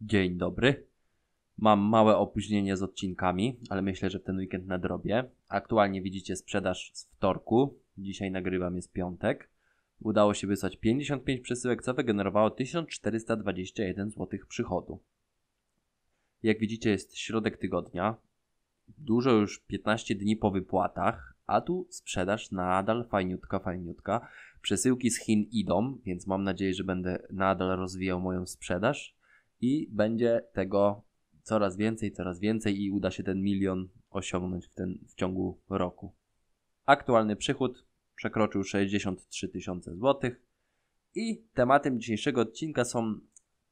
Dzień dobry. Mam małe opóźnienie z odcinkami, ale myślę, że w ten weekend nadrobię. Aktualnie widzicie sprzedaż z wtorku. Dzisiaj nagrywam jest piątek. Udało się wysłać 55 przesyłek, co wygenerowało 1421 zł przychodu. Jak widzicie, jest środek tygodnia. Dużo już 15 dni po wypłatach, a tu sprzedaż nadal fajniutka, fajniutka. Przesyłki z Chin idą, więc mam nadzieję, że będę nadal rozwijał moją sprzedaż i będzie tego coraz więcej, coraz więcej i uda się ten milion osiągnąć w, ten, w ciągu roku. Aktualny przychód przekroczył 63 tysiące złotych i tematem dzisiejszego odcinka są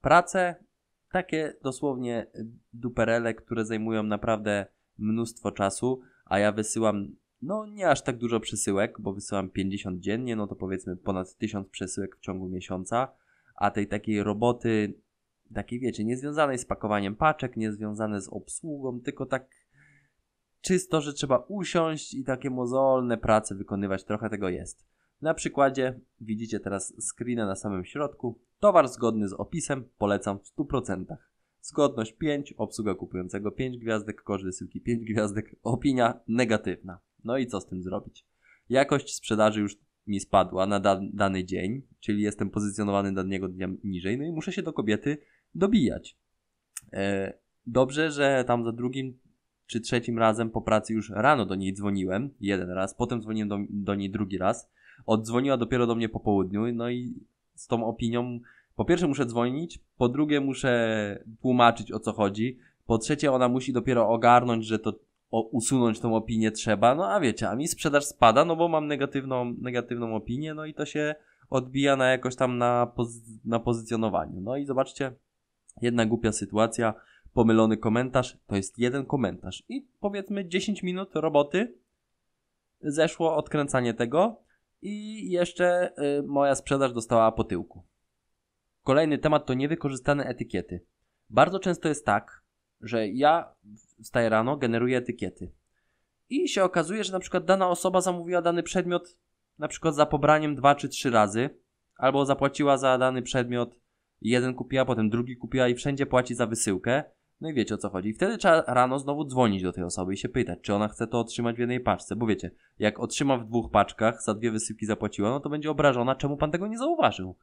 prace, takie dosłownie duperele, które zajmują naprawdę mnóstwo czasu, a ja wysyłam no nie aż tak dużo przesyłek, bo wysyłam 50 dziennie, no to powiedzmy ponad 1000 przesyłek w ciągu miesiąca, a tej takiej roboty, takiej wiecie, nie związanej z pakowaniem paczek, nie związane z obsługą, tylko tak czysto, że trzeba usiąść i takie mozolne prace wykonywać, trochę tego jest. Na przykładzie widzicie teraz screena na samym środku. Towar zgodny z opisem polecam w 100%. Zgodność 5, obsługa kupującego 5 gwiazdek, koszt wysyłki 5 gwiazdek, opinia negatywna. No i co z tym zrobić? Jakość sprzedaży już mi spadła na da dany dzień, czyli jestem pozycjonowany danego dnia niżej, no i muszę się do kobiety dobijać. E, dobrze, że tam za drugim czy trzecim razem po pracy już rano do niej dzwoniłem, jeden raz, potem dzwoniłem do, do niej drugi raz, oddzwoniła dopiero do mnie po południu, no i z tą opinią, po pierwsze muszę dzwonić, po drugie muszę tłumaczyć o co chodzi, po trzecie ona musi dopiero ogarnąć, że to o, usunąć tą opinię trzeba, no a wiecie, a mi sprzedaż spada, no bo mam negatywną, negatywną opinię, no i to się odbija na jakoś tam na, pozy na pozycjonowaniu. No i zobaczcie, jedna głupia sytuacja, pomylony komentarz, to jest jeden komentarz i powiedzmy 10 minut roboty zeszło odkręcanie tego i jeszcze y, moja sprzedaż dostała po tyłku. Kolejny temat to niewykorzystane etykiety. Bardzo często jest tak, że ja wstaję rano, generuję etykiety. I się okazuje, że na przykład dana osoba zamówiła dany przedmiot na przykład za pobraniem dwa czy trzy razy, albo zapłaciła za dany przedmiot, jeden kupiła, potem drugi kupiła i wszędzie płaci za wysyłkę. No i wiecie o co chodzi. I wtedy trzeba rano znowu dzwonić do tej osoby i się pytać, czy ona chce to otrzymać w jednej paczce. Bo wiecie, jak otrzyma w dwóch paczkach, za dwie wysyłki zapłaciła, no to będzie obrażona, czemu pan tego nie zauważył.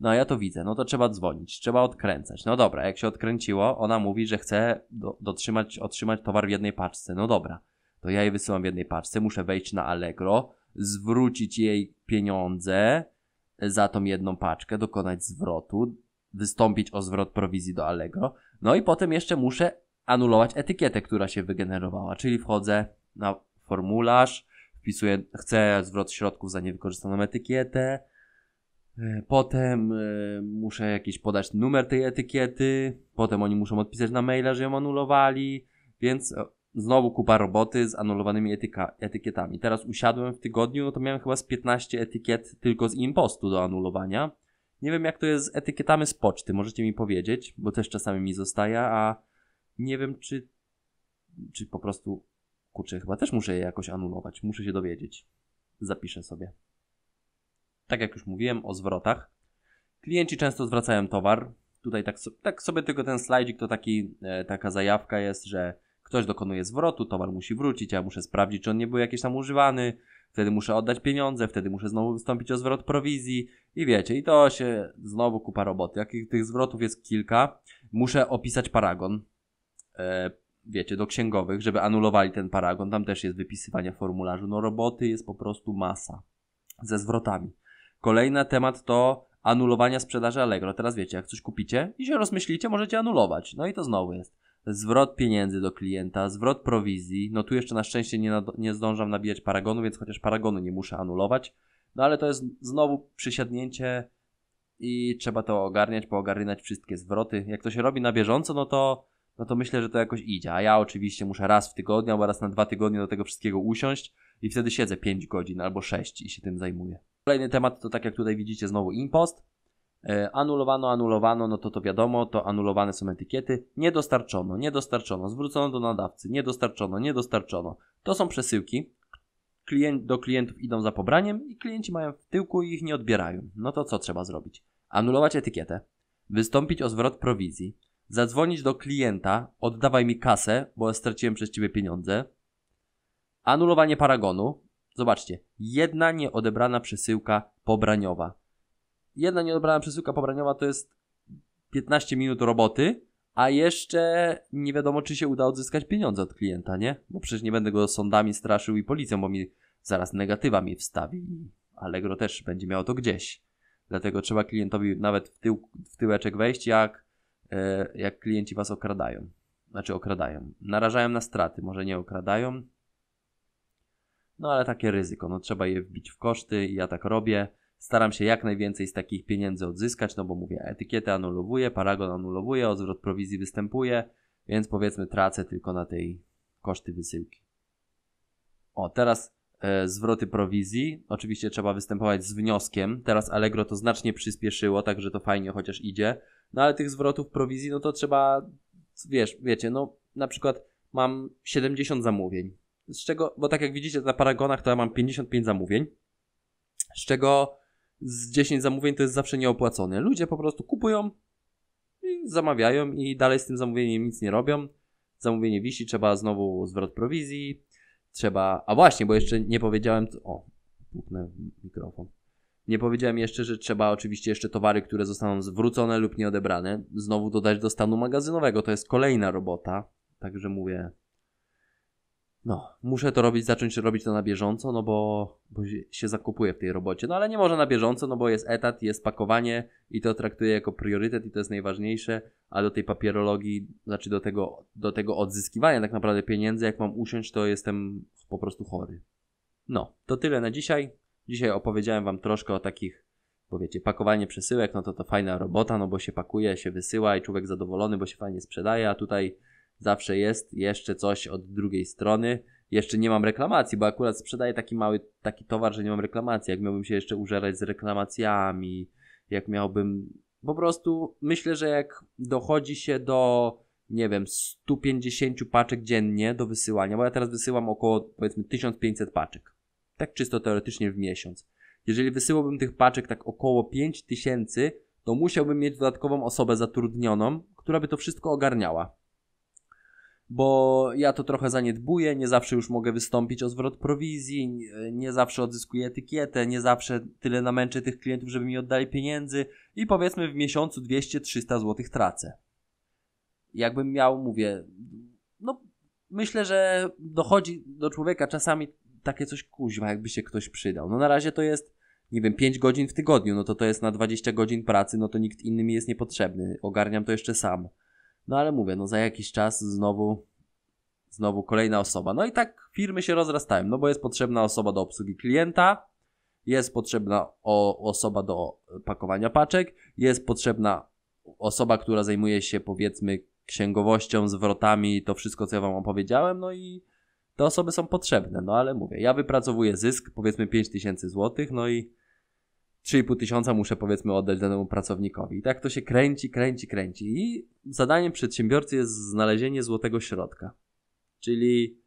No a ja to widzę, no to trzeba dzwonić, trzeba odkręcać. No dobra, jak się odkręciło, ona mówi, że chce do, dotrzymać, otrzymać towar w jednej paczce. No dobra, to ja jej wysyłam w jednej paczce, muszę wejść na Allegro, zwrócić jej pieniądze za tą jedną paczkę, dokonać zwrotu, wystąpić o zwrot prowizji do Allegro. No i potem jeszcze muszę anulować etykietę, która się wygenerowała, czyli wchodzę na formularz, wpisuję, chcę zwrot środków za niewykorzystaną etykietę, E, potem y, muszę jakiś podać numer tej etykiety. Potem oni muszą odpisać na maila, że ją anulowali. Więc e, znowu kupa roboty z anulowanymi etyka, etykietami. Teraz usiadłem w tygodniu, no to miałem chyba z 15 etykiet tylko z impostu do anulowania. Nie wiem jak to jest z etykietami z poczty, możecie mi powiedzieć, bo też czasami mi zostaje, a nie wiem czy, czy po prostu, kurczę, chyba też muszę je jakoś anulować. Muszę się dowiedzieć. Zapiszę sobie tak jak już mówiłem, o zwrotach. Klienci często zwracają towar. Tutaj tak, tak sobie tylko ten slajdzik to taki, e, taka zajawka jest, że ktoś dokonuje zwrotu, towar musi wrócić, ja muszę sprawdzić, czy on nie był jakiś tam używany, wtedy muszę oddać pieniądze, wtedy muszę znowu wystąpić o zwrot prowizji i wiecie, i to się znowu kupa roboty. Jakich tych zwrotów jest kilka, muszę opisać paragon, e, wiecie, do księgowych, żeby anulowali ten paragon, tam też jest wypisywanie formularzu, no roboty jest po prostu masa ze zwrotami. Kolejny temat to anulowania sprzedaży Allegro. Teraz wiecie, jak coś kupicie i się rozmyślicie, możecie anulować. No i to znowu jest zwrot pieniędzy do klienta, zwrot prowizji. No tu jeszcze na szczęście nie, nie zdążam nabijać paragonu, więc chociaż paragonu nie muszę anulować. No ale to jest znowu przysiadnięcie i trzeba to ogarniać, poogarniać wszystkie zwroty. Jak to się robi na bieżąco, no to, no to myślę, że to jakoś idzie. A ja oczywiście muszę raz w tygodniu albo raz na dwa tygodnie do tego wszystkiego usiąść i wtedy siedzę 5 godzin albo 6 i się tym zajmuję. Kolejny temat to tak jak tutaj widzicie znowu impost. E, anulowano, anulowano, no to to wiadomo, to anulowane są etykiety. Nie dostarczono, nie dostarczono, zwrócono do nadawcy, nie dostarczono, nie dostarczono. To są przesyłki. Klient, do klientów idą za pobraniem i klienci mają w tyłku i ich nie odbierają. No to co trzeba zrobić? Anulować etykietę, wystąpić o zwrot prowizji, zadzwonić do klienta, oddawaj mi kasę, bo straciłem przez ciebie pieniądze. Anulowanie paragonu. Zobaczcie, jedna nieodebrana przesyłka pobraniowa. Jedna nieodebrana przesyłka pobraniowa to jest 15 minut roboty, a jeszcze nie wiadomo, czy się uda odzyskać pieniądze od klienta, nie? Bo przecież nie będę go sądami straszył i policją, bo mi zaraz negatywa mi wstawi. Allegro też będzie miało to gdzieś. Dlatego trzeba klientowi nawet w, tył, w tyłeczek wejść, jak, e, jak klienci was okradają. Znaczy okradają. Narażają na straty, może nie okradają. No ale takie ryzyko, no trzeba je wbić w koszty i ja tak robię. Staram się jak najwięcej z takich pieniędzy odzyskać, no bo mówię, etykietę anulowuję, paragon anulowuję, odwrot prowizji występuje, więc powiedzmy tracę tylko na tej koszty wysyłki. O, teraz e, zwroty prowizji. Oczywiście trzeba występować z wnioskiem. Teraz Allegro to znacznie przyspieszyło, także to fajnie chociaż idzie. No ale tych zwrotów prowizji, no to trzeba, wiesz, wiecie, no na przykład mam 70 zamówień. Z czego, bo tak jak widzicie na paragonach to ja mam 55 zamówień, z czego z 10 zamówień to jest zawsze nieopłacone. Ludzie po prostu kupują i zamawiają i dalej z tym zamówieniem nic nie robią. Zamówienie wisi, trzeba znowu zwrot prowizji, trzeba... A właśnie, bo jeszcze nie powiedziałem... O, puknę mikrofon. Nie powiedziałem jeszcze, że trzeba oczywiście jeszcze towary, które zostaną zwrócone lub nieodebrane, znowu dodać do stanu magazynowego. To jest kolejna robota. Także mówię, no, muszę to robić, zacząć robić to na bieżąco, no bo, bo się zakupuję w tej robocie. No ale nie może na bieżąco, no bo jest etat, jest pakowanie i to traktuję jako priorytet i to jest najważniejsze, a do tej papierologii, znaczy do tego, do tego odzyskiwania tak naprawdę pieniędzy, jak mam usiąść, to jestem po prostu chory. No, to tyle na dzisiaj. Dzisiaj opowiedziałem Wam troszkę o takich, powiecie, pakowanie przesyłek, no to to fajna robota, no bo się pakuje, się wysyła i człowiek zadowolony, bo się fajnie sprzedaje, a tutaj zawsze jest jeszcze coś od drugiej strony. Jeszcze nie mam reklamacji, bo akurat sprzedaję taki mały taki towar, że nie mam reklamacji. Jak miałbym się jeszcze użerać z reklamacjami, jak miałbym. Po prostu myślę, że jak dochodzi się do, nie wiem, 150 paczek dziennie do wysyłania, bo ja teraz wysyłam około powiedzmy 1500 paczek. Tak czysto teoretycznie w miesiąc. Jeżeli wysyłałbym tych paczek tak około 5000, to musiałbym mieć dodatkową osobę zatrudnioną, która by to wszystko ogarniała bo ja to trochę zaniedbuję, nie zawsze już mogę wystąpić o zwrot prowizji, nie zawsze odzyskuję etykietę, nie zawsze tyle namęczę tych klientów, żeby mi oddali pieniędzy i powiedzmy w miesiącu 200-300 zł tracę. Jakbym miał, mówię, no myślę, że dochodzi do człowieka czasami takie coś kuźwa, jakby się ktoś przydał. No na razie to jest, nie wiem, 5 godzin w tygodniu, no to to jest na 20 godzin pracy, no to nikt inny mi jest niepotrzebny. Ogarniam to jeszcze sam. No ale mówię, no za jakiś czas znowu, znowu kolejna osoba. No i tak firmy się rozrastają, no bo jest potrzebna osoba do obsługi klienta, jest potrzebna osoba do pakowania paczek, jest potrzebna osoba, która zajmuje się powiedzmy księgowością, zwrotami, to wszystko, co ja wam opowiedziałem, no i te osoby są potrzebne, no ale mówię, ja wypracowuję zysk, powiedzmy 5000 zł, no i 3,5 tysiąca muszę powiedzmy oddać danemu pracownikowi. I tak to się kręci, kręci, kręci. I zadaniem przedsiębiorcy jest znalezienie złotego środka. Czyli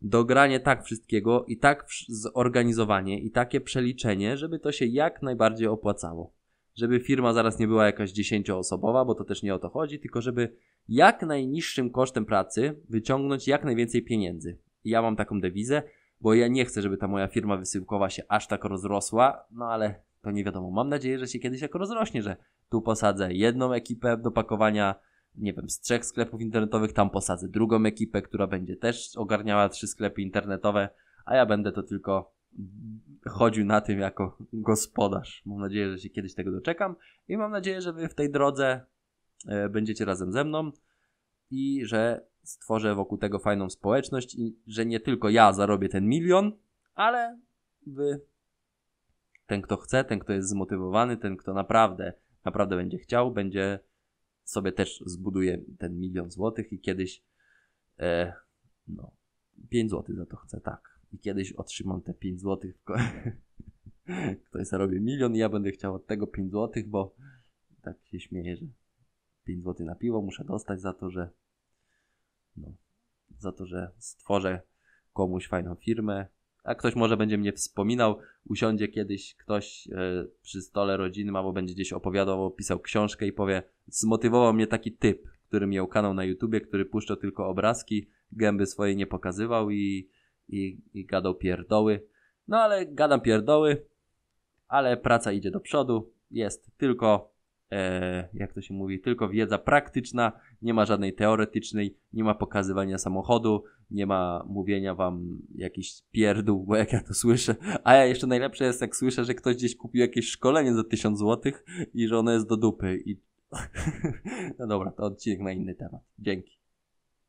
dogranie tak wszystkiego i tak zorganizowanie i takie przeliczenie, żeby to się jak najbardziej opłacało. Żeby firma zaraz nie była jakaś dziesięcioosobowa, bo to też nie o to chodzi, tylko żeby jak najniższym kosztem pracy wyciągnąć jak najwięcej pieniędzy. I ja mam taką dewizę, bo ja nie chcę, żeby ta moja firma wysyłkowa się aż tak rozrosła, no ale to nie wiadomo. Mam nadzieję, że się kiedyś jako rozrośnie, że tu posadzę jedną ekipę do pakowania, nie wiem, z trzech sklepów internetowych, tam posadzę drugą ekipę, która będzie też ogarniała trzy sklepy internetowe, a ja będę to tylko chodził na tym jako gospodarz. Mam nadzieję, że się kiedyś tego doczekam i mam nadzieję, że wy w tej drodze e, będziecie razem ze mną i że stworzę wokół tego fajną społeczność i że nie tylko ja zarobię ten milion, ale wy ten, kto chce, ten, kto jest zmotywowany, ten, kto naprawdę, naprawdę będzie chciał, będzie sobie też zbuduje ten milion złotych i kiedyś e, no, 5 złotych za to chce, tak. I kiedyś otrzymam te 5 złotych. Ktoś zarobi milion i ja będę chciał od tego 5 złotych, bo tak się śmieję, że 5 złotych na piwo muszę dostać za to, że no, za to, że stworzę komuś fajną firmę, a ktoś może będzie mnie wspominał, usiądzie kiedyś ktoś e, przy stole rodzinnym albo będzie gdzieś opowiadał, pisał książkę i powie, zmotywował mnie taki typ, który miał kanał na YouTubie, który puszczał tylko obrazki, gęby swojej nie pokazywał i, i, i gadał pierdoły. No ale gadam pierdoły, ale praca idzie do przodu. Jest tylko, e, jak to się mówi, tylko wiedza praktyczna, nie ma żadnej teoretycznej, nie ma pokazywania samochodu, nie ma mówienia wam jakiś pierdół, bo jak ja to słyszę. A ja jeszcze najlepsze jest, jak słyszę, że ktoś gdzieś kupił jakieś szkolenie za 1000 zł i że ono jest do dupy. I... no dobra, to odcinek na inny temat. Dzięki.